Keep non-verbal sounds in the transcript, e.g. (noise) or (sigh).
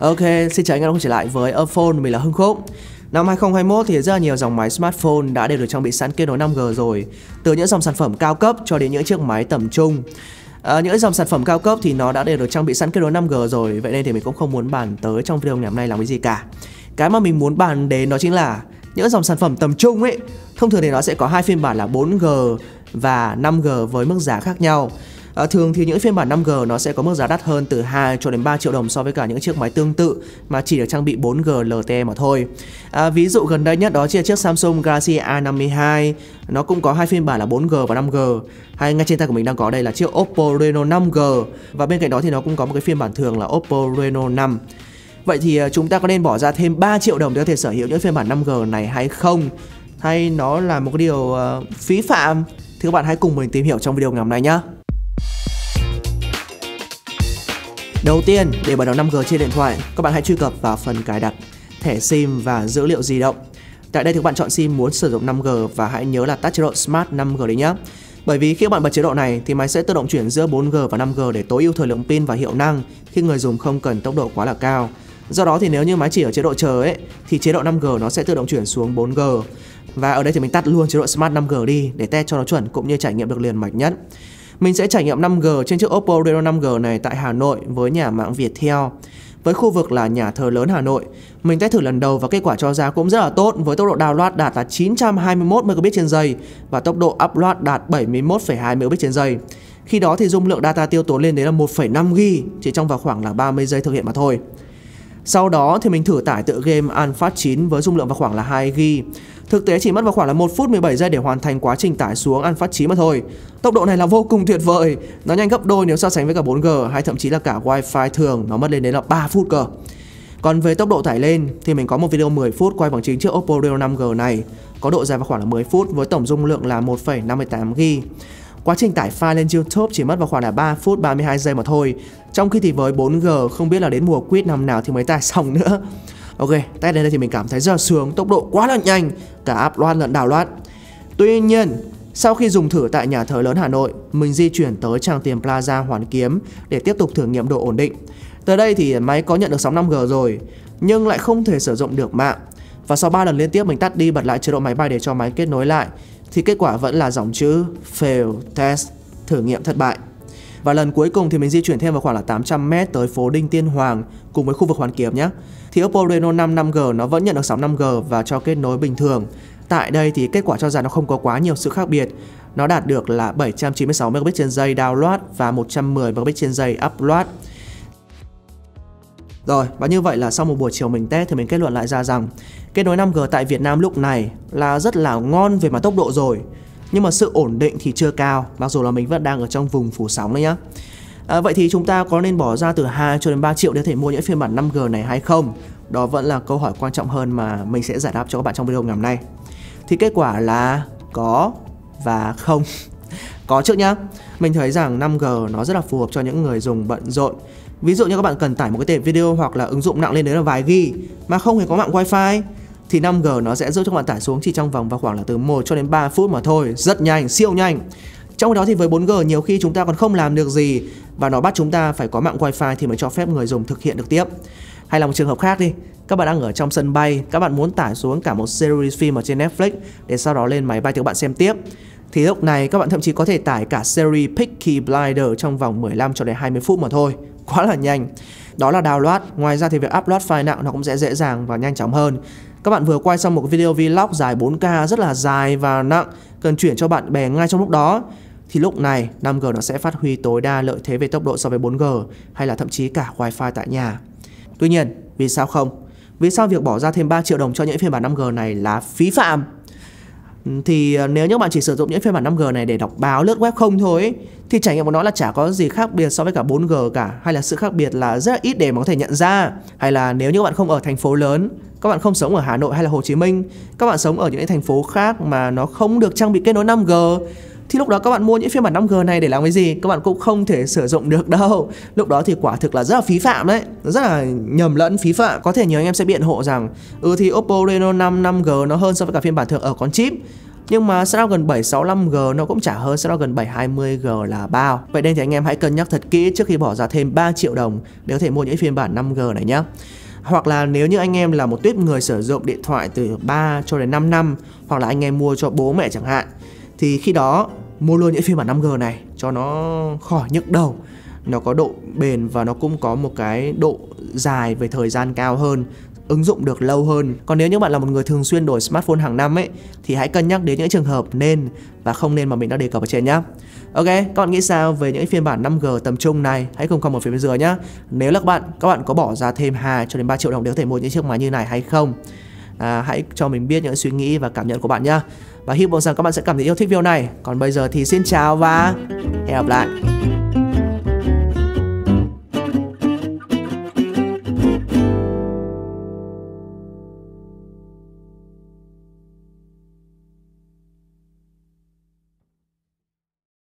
Ok, xin chào anh em đã quay trở lại với Phone, mình là Hưng Khúc. Năm 2021 thì rất là nhiều dòng máy smartphone đã đều được trang bị sẵn kết nối 5G rồi. Từ những dòng sản phẩm cao cấp cho đến những chiếc máy tầm trung. À, Những dòng sản phẩm cao cấp thì nó đã đều được trang bị sẵn kết nối 5G rồi. Vậy nên thì mình cũng không muốn bàn tới trong video ngày hôm nay làm cái gì cả. Cái mà mình muốn bàn đến đó chính là những dòng sản phẩm tầm trung ấy Thông thường thì nó sẽ có hai phiên bản là 4G và 5G với mức giá khác nhau. À, thường thì những phiên bản 5G nó sẽ có mức giá đắt hơn từ 2 cho đến 3 triệu đồng so với cả những chiếc máy tương tự mà chỉ được trang bị 4G LTE mà thôi. À, ví dụ gần đây nhất đó chính là chiếc Samsung Galaxy A52 nó cũng có hai phiên bản là 4G và 5G. Hay ngay trên tay của mình đang có đây là chiếc Oppo Reno 5G và bên cạnh đó thì nó cũng có một cái phiên bản thường là Oppo Reno 5. Vậy thì ờ, chúng ta có nên bỏ ra thêm 3 triệu đồng để có thể sở hữu những phiên bản 5G này hay không? Hay nó là một cái điều uh, phí phạm? Thì các bạn hãy cùng mình tìm hiểu trong video ngày hôm nay nhé. Đầu tiên, để bắt đầu 5G trên điện thoại, các bạn hãy truy cập vào phần cài đặt thẻ SIM và dữ liệu di động. Tại đây thì các bạn chọn SIM muốn sử dụng 5G và hãy nhớ là tắt chế độ Smart 5G đấy nhé. Bởi vì khi các bạn bật chế độ này thì máy sẽ tự động chuyển giữa 4G và 5G để tối ưu thời lượng pin và hiệu năng khi người dùng không cần tốc độ quá là cao. Do đó thì nếu như máy chỉ ở chế độ chờ ấy thì chế độ 5G nó sẽ tự động chuyển xuống 4G. Và ở đây thì mình tắt luôn chế độ Smart 5G đi để test cho nó chuẩn cũng như trải nghiệm được liền mạch nhất. Mình sẽ trải nghiệm 5G trên chiếc Oppo Reno 5G này tại Hà Nội với nhà mạng Viettel. Với khu vực là nhà thờ lớn Hà Nội, mình test thử lần đầu và kết quả cho ra cũng rất là tốt với tốc độ download đạt là 921 Mbps trên giây và tốc độ upload đạt 71,2 Mbps trên giây. Khi đó thì dung lượng data tiêu tốn lên đến là 1,5 GB chỉ trong vào khoảng là 30 giây thực hiện mà thôi. Sau đó thì mình thử tải tựa game Alpha 9 với dung lượng vào khoảng là 2 GB. Thực tế chỉ mất vào khoảng là 1 phút 17 giây để hoàn thành quá trình tải xuống Alpha 9 mà thôi. Tốc độ này là vô cùng tuyệt vời. Nó nhanh gấp đôi nếu so sánh với cả 4G hay thậm chí là cả Wi-Fi thường, nó mất lên đến là 3 phút cơ. Còn về tốc độ tải lên thì mình có một video 10 phút quay bằng chính chiếc Oppo Reno 5G này, có độ dài vào khoảng là 10 phút với tổng dung lượng là 1,58 GB. Quá trình tải file lên YouTube chỉ mất vào khoảng là 3 phút 32 giây mà thôi. Trong khi thì với 4G không biết là đến mùa quýt năm nào thì mới tải (laughs) xong nữa. Ok, test đến đây thì mình cảm thấy rất là sướng, tốc độ quá là nhanh, cả upload lẫn đảo loạn. Tuy nhiên, sau khi dùng thử tại nhà thờ lớn Hà Nội, mình di chuyển tới trang tiền Plaza Hoàn Kiếm để tiếp tục thử nghiệm độ ổn định. Tới đây thì máy có nhận được sóng 5G rồi, nhưng lại không thể sử dụng được mạng. Và sau 3 lần liên tiếp mình tắt đi bật lại chế độ máy bay để cho máy kết nối lại thì kết quả vẫn là dòng chữ fail test, thử nghiệm thất bại. Và lần cuối cùng thì mình di chuyển thêm vào khoảng là 800m tới phố Đinh Tiên Hoàng cùng với khu vực Hoàn Kiếm nhé. Thì Oppo Reno 5 5G nó vẫn nhận được sóng 5G và cho kết nối bình thường. Tại đây thì kết quả cho ra nó không có quá nhiều sự khác biệt. Nó đạt được là 796 Mbps trên giây download và 110 Mbps trên giây upload. Rồi, và như vậy là sau một buổi chiều mình test thì mình kết luận lại ra rằng kết nối 5G tại Việt Nam lúc này là rất là ngon về mặt tốc độ rồi. Nhưng mà sự ổn định thì chưa cao, mặc dù là mình vẫn đang ở trong vùng phủ sóng đấy nhá. À, vậy thì chúng ta có nên bỏ ra từ 2 cho đến 3 triệu để thể mua những phiên bản 5G này hay không? Đó vẫn là câu hỏi quan trọng hơn mà mình sẽ giải đáp cho các bạn trong video ngày hôm nay. Thì kết quả là có và không. (laughs) có trước nhá. Mình thấy rằng 5G nó rất là phù hợp cho những người dùng bận rộn Ví dụ như các bạn cần tải một cái tệp video hoặc là ứng dụng nặng lên đến là vài ghi mà không hề có mạng wifi thì 5G nó sẽ giúp cho các bạn tải xuống chỉ trong vòng vào khoảng là từ 1 cho đến 3 phút mà thôi, rất nhanh, siêu nhanh. Trong đó thì với 4G nhiều khi chúng ta còn không làm được gì và nó bắt chúng ta phải có mạng wifi thì mới cho phép người dùng thực hiện được tiếp. Hay là một trường hợp khác đi, các bạn đang ở trong sân bay, các bạn muốn tải xuống cả một series phim ở trên Netflix để sau đó lên máy bay thì các bạn xem tiếp. Thì lúc này các bạn thậm chí có thể tải cả series Peaky Blinder trong vòng 15 cho đến 20 phút mà thôi quá là nhanh đó là download ngoài ra thì việc upload file nặng nó cũng sẽ dễ dàng và nhanh chóng hơn các bạn vừa quay xong một video vlog dài 4K rất là dài và nặng cần chuyển cho bạn bè ngay trong lúc đó thì lúc này 5G nó sẽ phát huy tối đa lợi thế về tốc độ so với 4G hay là thậm chí cả wifi tại nhà. Tuy nhiên, vì sao không? Vì sao việc bỏ ra thêm 3 triệu đồng cho những phiên bản 5G này là phí phạm? Thì ờ, nếu như bạn chỉ sử dụng những phiên bản 5G này để đọc báo lướt web không thôi ấy, thì trải nghiệm của nó là chả có gì khác biệt so với cả 4G cả hay là sự khác biệt là rất là ít để mà có thể nhận ra. Hay là nếu như bạn không ở thành phố lớn các bạn không sống ở Hà Nội hay là Hồ Chí Minh các bạn sống ở những thành phố khác mà nó không được trang bị kết nối 5G thì lúc đó các bạn mua những phiên bản 5G này để làm cái gì? Các bạn cũng không thể sử dụng được (laughs) đâu. Lúc đó thì quả thực là rất là phí phạm đấy. Rất là nhầm lẫn, phí phạm. Có thể nhiều anh em sẽ biện hộ rằng ừ thì Oppo Reno 5 5G nó hơn so với cả phiên bản thường ở con chip. Nhưng mà Snapdragon 765G nó cũng chả hơn Snapdragon 720G là bao. Vậy nên thì anh em hãy cân nhắc thật kỹ trước khi bỏ ra thêm 3 triệu đồng để có thể mua những phiên bản 5G này nhé hoặc là nếu như anh em là một tuyết người sử dụng điện thoại từ 3 cho đến 5 năm, hoặc là anh em mua cho bố mẹ chẳng hạn thì khi đó mua luôn những phiên bản 5G này cho nó khỏi nhức đầu nó có độ bền và nó cũng có một cái độ dài về thời gian cao hơn ứng dụng được lâu hơn. Còn nếu như bạn là một người thường xuyên đổi smartphone hàng năm ấy thì hãy cân nhắc đến những trường hợp nên và không nên mà mình đã đề cập ở trên nhé. Ok, các bạn nghĩ sao về những phiên bản 5G tầm trung này? Hãy cùng comment phía bên dưới nhé. Nếu là các bạn, các bạn có bỏ ra thêm 2 cho đến 3 triệu đồng để có thể mua những chiếc máy như này hay không? À, hãy cho mình biết những suy nghĩ và cảm nhận của bạn nhé. Và hy vọng rằng các bạn sẽ cảm thấy yêu thích video này. Còn bây giờ thì xin chào và hẹn gặp lại.